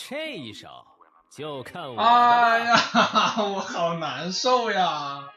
这一手就看我哎呀，我好难受呀！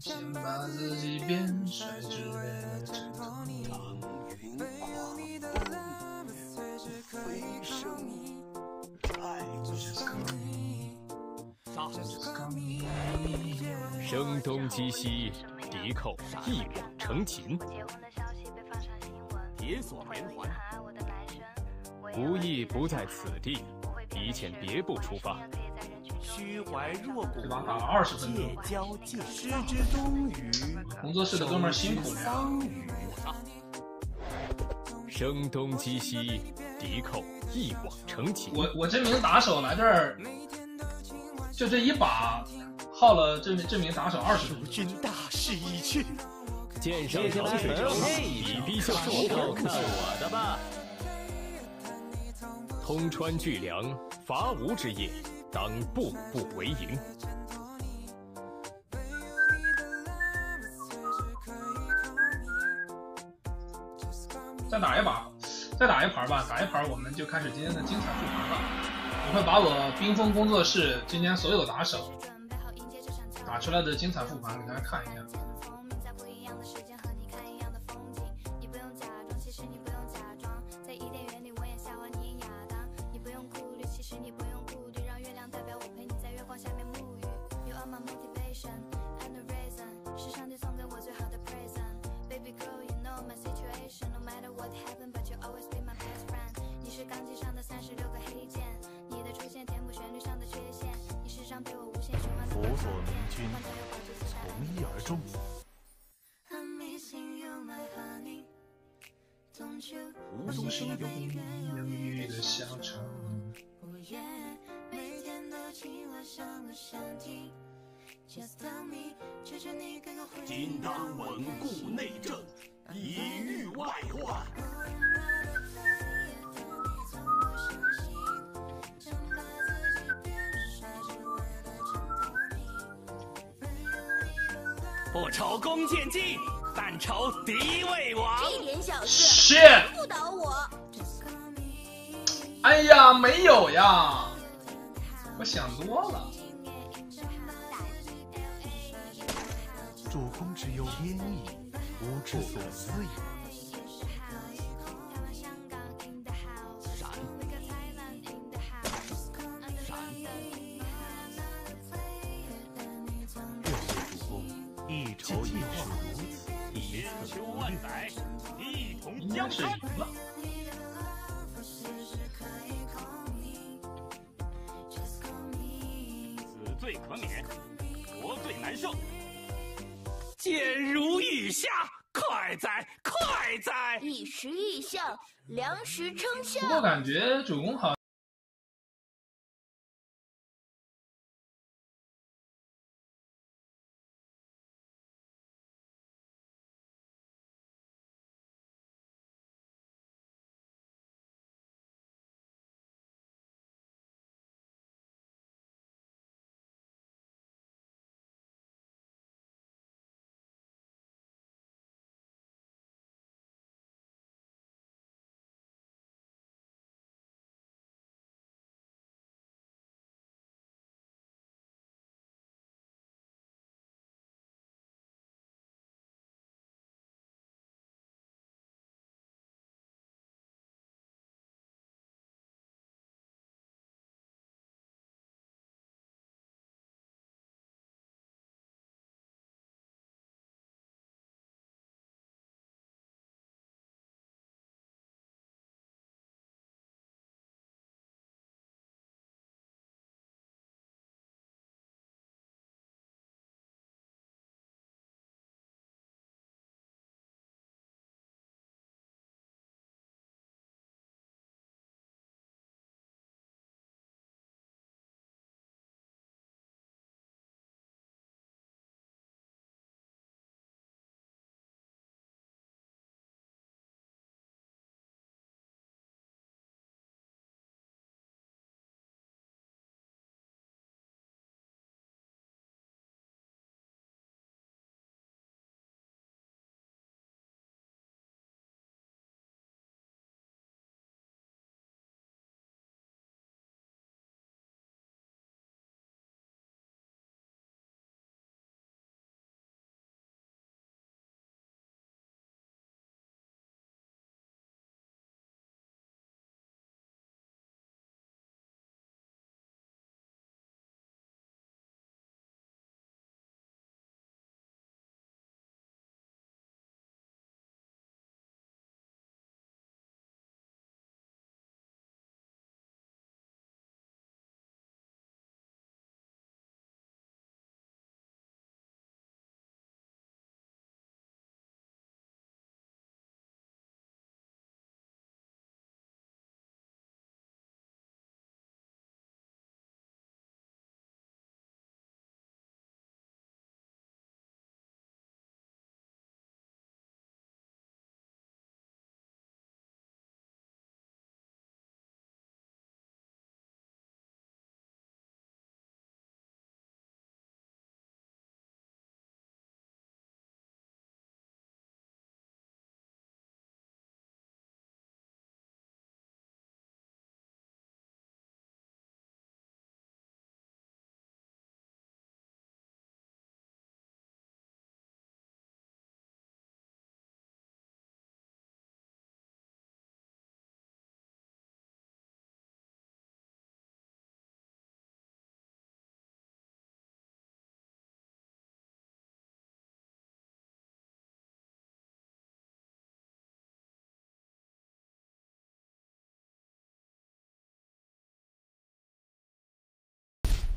先把自己变帅，只为了衬托你。没有你的 love，随时可以 call me。Just call me。Just call me。声东击西，敌寇一网成擒。铁索连环。无意不在此地，提前别步出发。虚怀若谷，对吧？打了二十分钟。失之东隅。工作室的哥们儿辛苦了。声东击西，敌寇一网成擒。我我这名打手来这儿，就这一把耗了这这名打手二十分钟。君大势已去，剑上长水城，比逼秀出口，看我的吧！通川巨梁，伐吴之业。当步步为营。再打一把，再打一盘吧，打一盘我们就开始今天的精彩复盘了。我会把我冰封工作室今天所有打手打出来的精彩复盘给大家看一下。辅佐明君，从一而终。无中生有，有雨的小城。今当稳固内政，以御外患。不愁弓箭尽，但愁敌未亡。这点小事不倒我。哎呀，没有呀，我想多了。主公只有天意，无知所思也。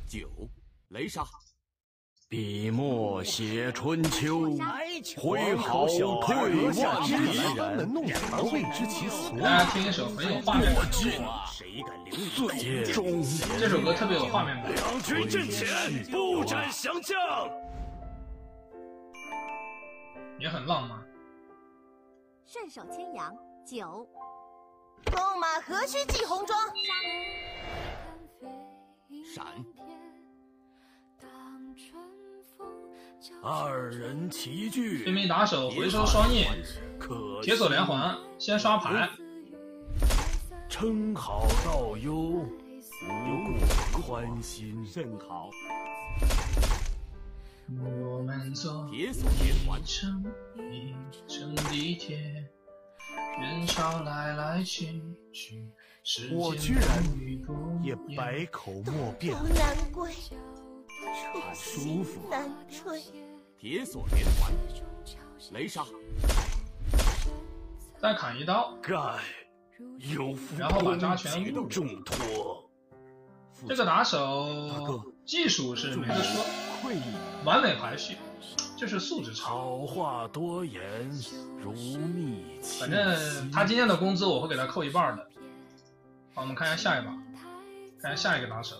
九，雷杀。笔墨写春秋，挥毫退万里。而未知其所以。大家听一首很有画面感的尽歌，谁敢凌最终这首歌特别有画面感。两军阵前，不斩降将。也很浪漫。顺手牵羊九，纵马何须系红妆？闪。二人齐聚，对面打手回收双叶，可铁锁连环，先刷牌。称好道优，无故宽心甚好。我们走铁锁连环人潮来来去去，我居然也变百口莫辩。独舒服。难吹。铁锁连环，雷杀。再砍一刀，盖有负然后把扎拳重托。这个打手技术是没得说，完美排序，就是素质差。好话多言，如蜜反正他今天的工资我会给他扣一半的。好，我们看一下下一把，看一下下一个打手。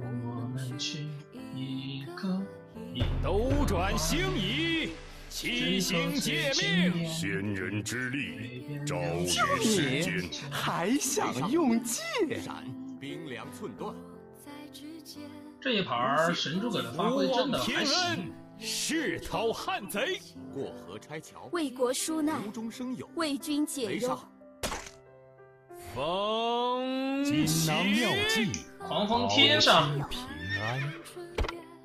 我们去一个一斗转星移，齐心解命。仙人之力，昭于就世间。还想用剑？闪，冰凉寸断。这一盘儿神诸葛的发挥真的还行。，誓讨汉贼。过河拆桥，为国纾难，无中生有。为君解忧。。风锦囊妙计，狂风贴上，平安。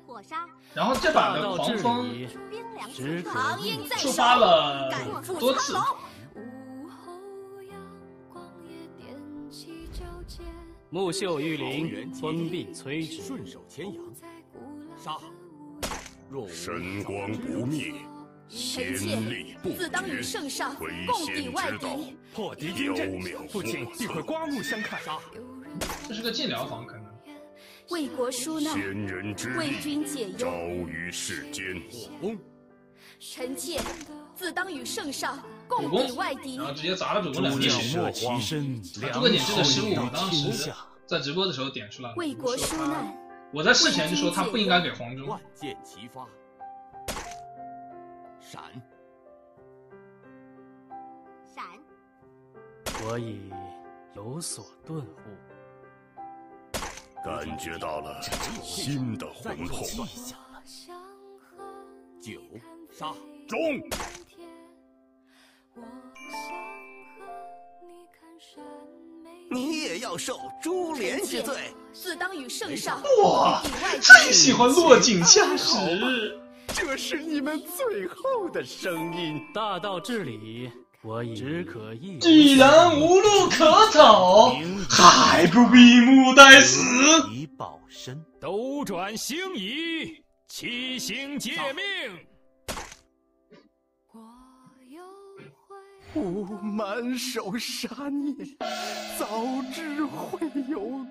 火杀然后这把的狂风触发了多次。木秀于林，风必摧之。顺手牵羊，杀。神光不灭，仙力不自当与。圣上共抵外敌。，破敌缥军阵，缈父亲莫测一会刮目相看。杀。这是个禁疗房，可能。为国纾难，先人之为，君解昭忧。于世间。攻。臣妾自当与圣上共抵外敌然。后直接砸了主诸公两滴将。莫其身，啊诸葛点这个失误，我当时。在直播的时候点出来了。为国纾难，我在事前就说他不应该给黄忠万。箭齐发。闪。闪我已有所顿悟。感觉到了新的魂魄。九。杀。中。你也要受株连之罪。自当与圣上哇共抵外最。喜欢落井下石。这是你们最后的声音。大道至理，我已只可。既然无路可走，还不闭目待死？以保身。斗转星移，七星借命。吾满手杀孽，早知会有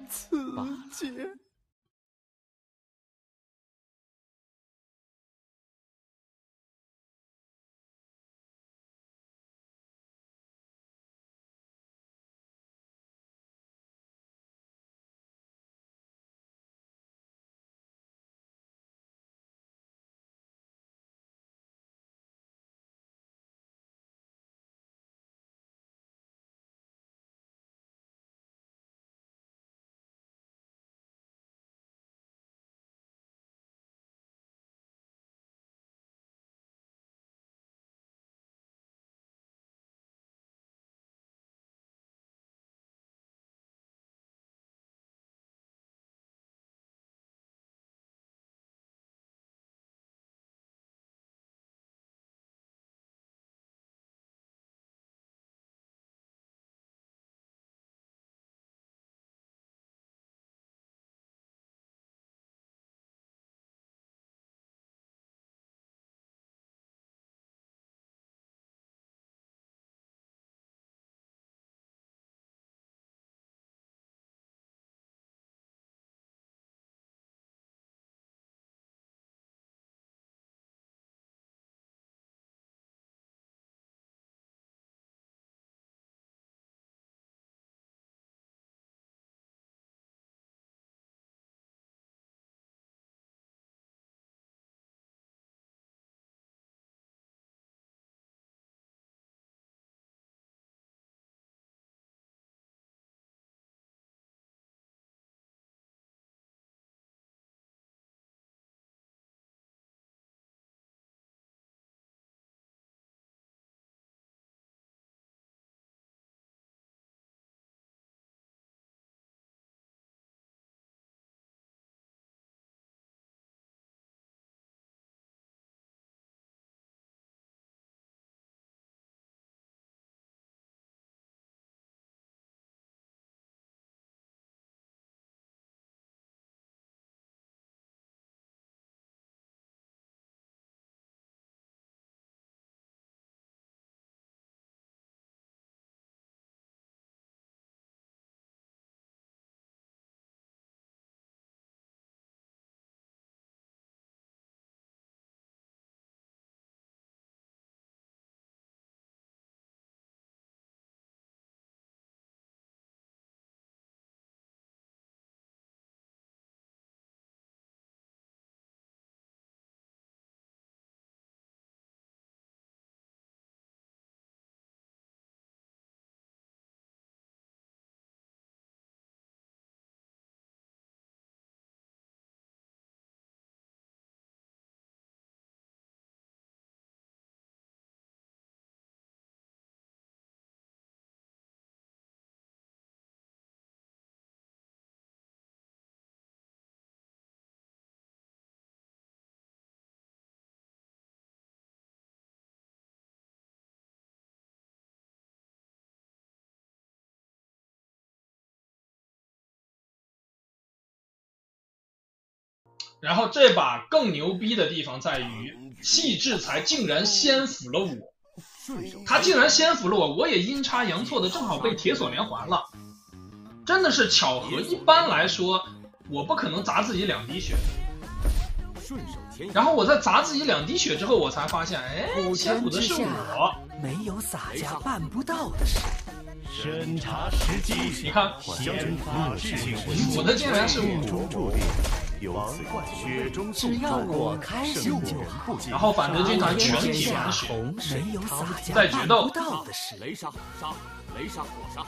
然后这把更牛逼的地方在于，气制裁竟然先辅了我。他竟然先辅了我，我也阴差阳错的正好被铁锁连环了，真的是巧合。一般来说，我不可能砸自己两滴血。然后我在砸自己两滴血之后，我才发现，哎，先俘的是我。没有洒家办不到的事。审查时机，你看，先发制人，我的竟然是我。只要我开心就好。然后反德军团全体满血，在决斗。雷杀，杀，雷杀，火杀。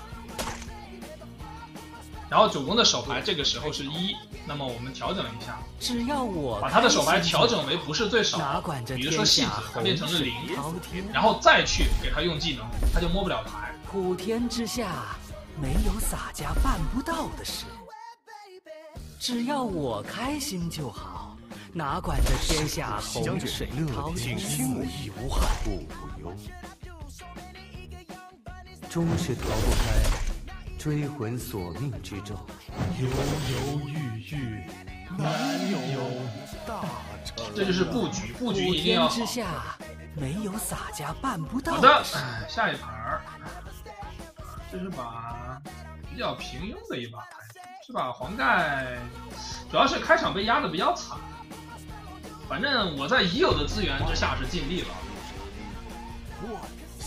然后主公的手牌这个时候是一，那么我们调整一下，只要我把他的手牌调整为不是最少，比如说戏子，它变成了零，然后再去给他用技能，他就摸不了牌。普天之下没有洒家办不到的事，只要我开心就好，哪管这天下洪水滔天，亦无憾，不忧。终是逃不开。追魂索命之咒，犹犹豫豫，难有大成。这就是布局，布局一定要好。之下没有洒家办不到。好的，下一盘儿，这是把比较平庸的一把牌，这把黄盖主要是开场被压的比较惨。反正我在已有的资源之下是尽力了。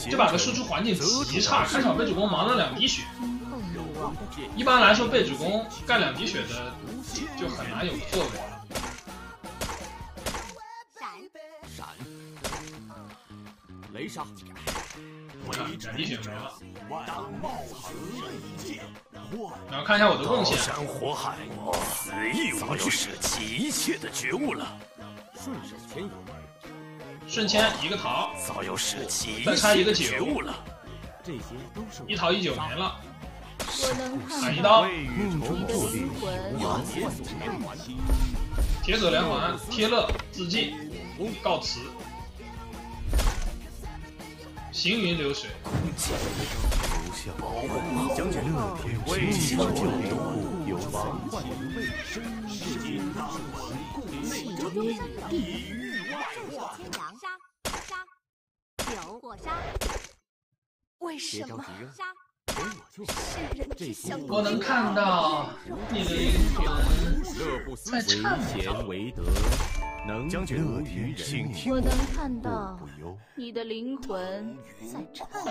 这把的输出环境极差，开场被主公盲了两滴血。一般来说，被主公干两滴血的就很难有作为了。闪闪，雷杀，两滴血没了。然后看一下我的贡献。山火海，死亦无惧，舍弃一切的觉悟了。顺手牵引，瞬间一个桃，早有舍弃一个觉悟了。这些都是一桃一九没了。我能看一刀，你的灵魂铁锁连环，贴乐自尽，告辞。行云流水。保护将军乐天为救灵有王患卫生之大契约已定。杀杀九火杀。为什么？杀。我能看到你的灵魂在颤抖。将军请听我能看到你的灵魂在颤抖。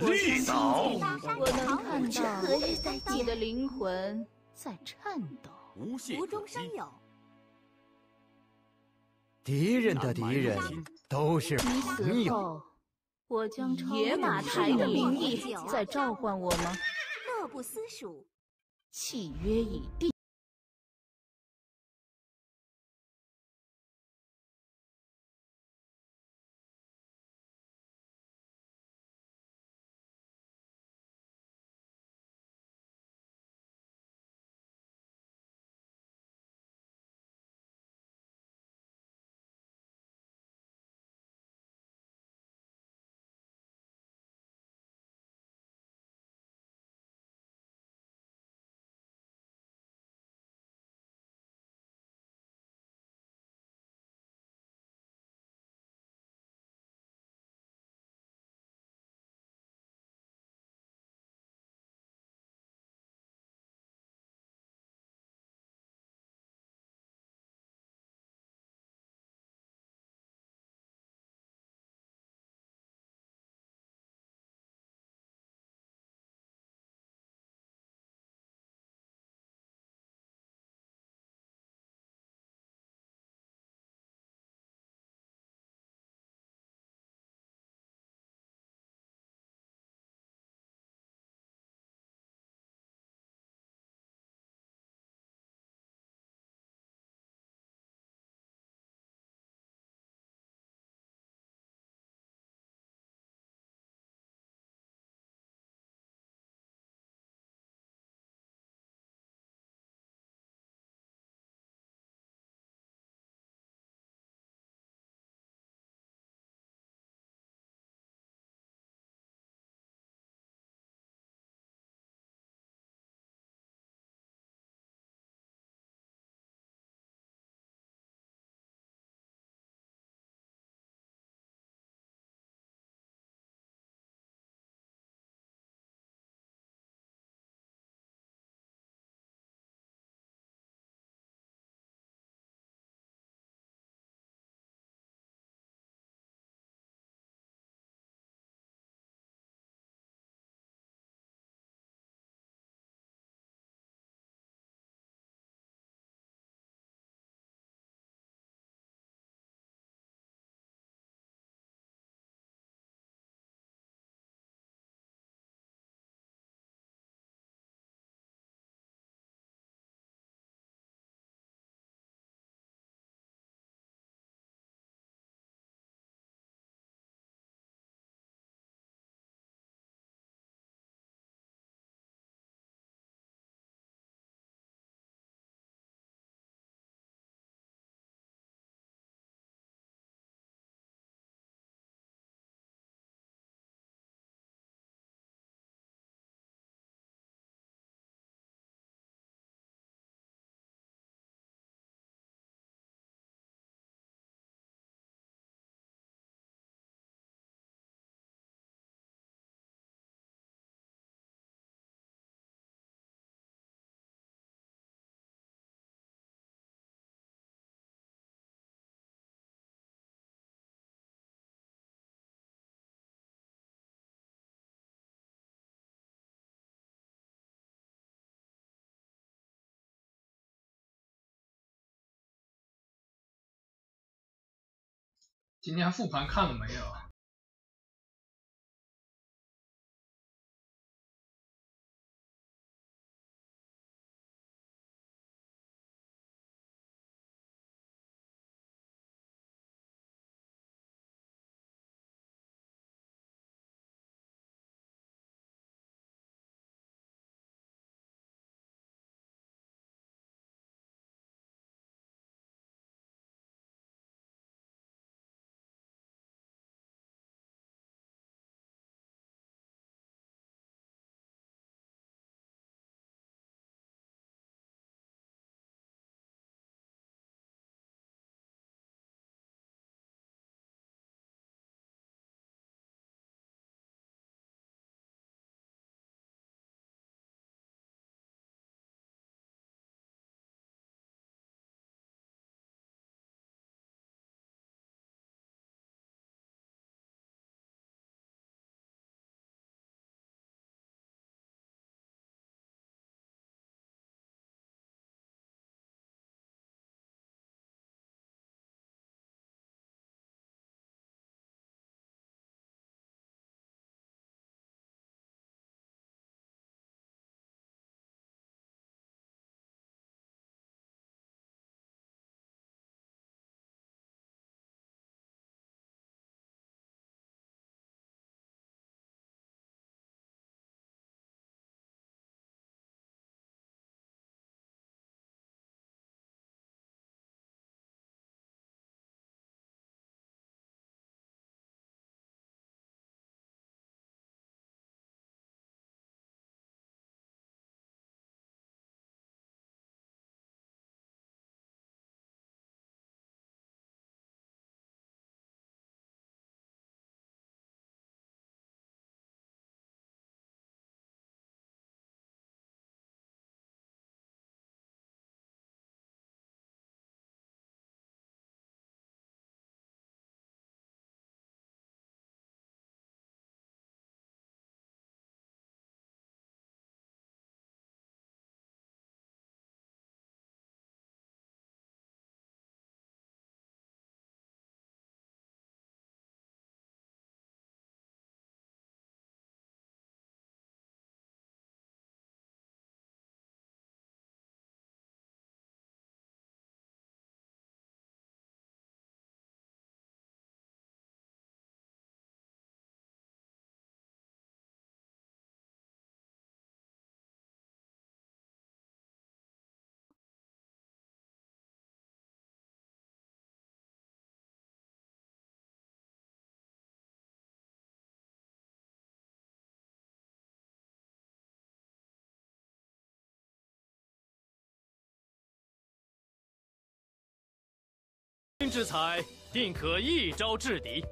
绿岛，我能看到你的灵魂在颤抖。无限无中生有。敌人的敌人都是你朋友。我将野马台的灵力在召唤我吗？乐不思蜀。契约已定。今天复盘看了没有？之才，定可一招制敌。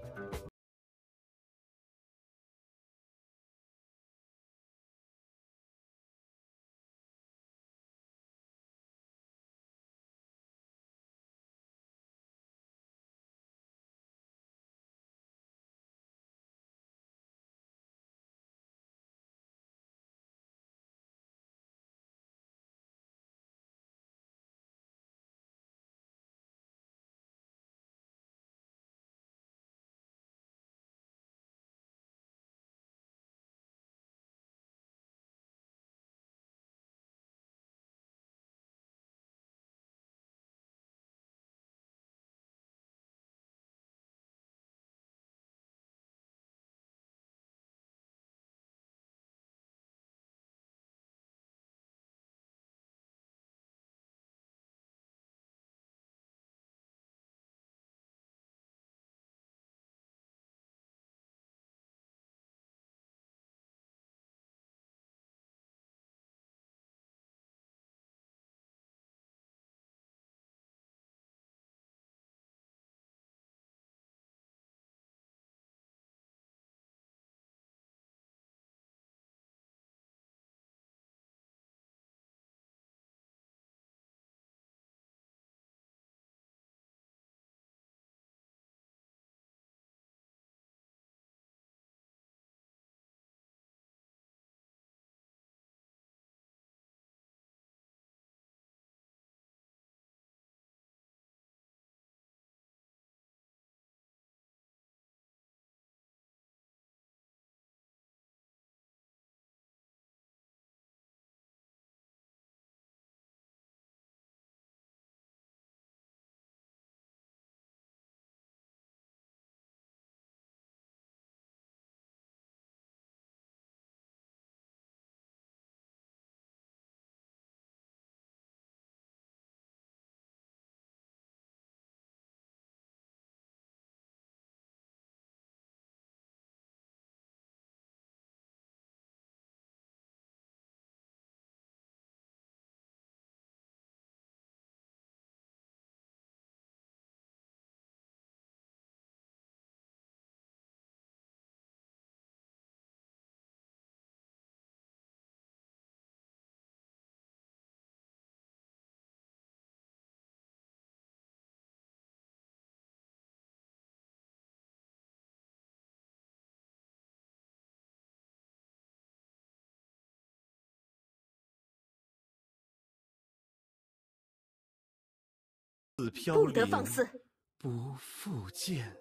自飘不得放肆！不复见。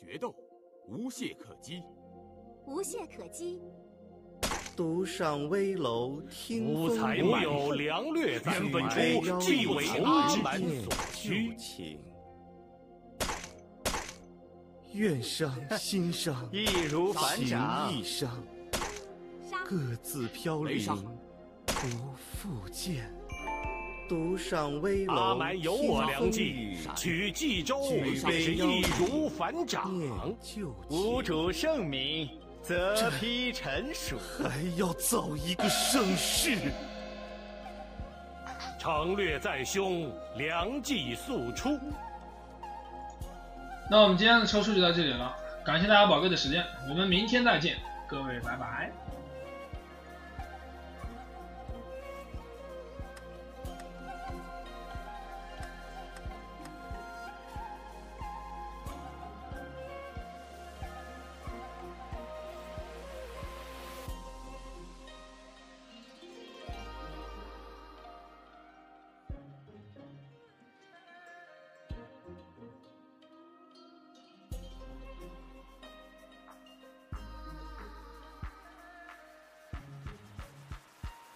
决斗，无懈可击。无懈可击。独上危楼听风才满有良略在原本初既为阿蛮所需情。愿伤心伤，易如反掌情亦伤。各自飘零，不复见。独上危楼阿蛮有我良计取冀州举是易如反掌。旧无主圣明，则披陈属。还要造一个盛世。城略在胸，良计速出。那我们今天的抽书就到这里了，感谢大家宝贵的时间，我们明天再见，各位拜拜。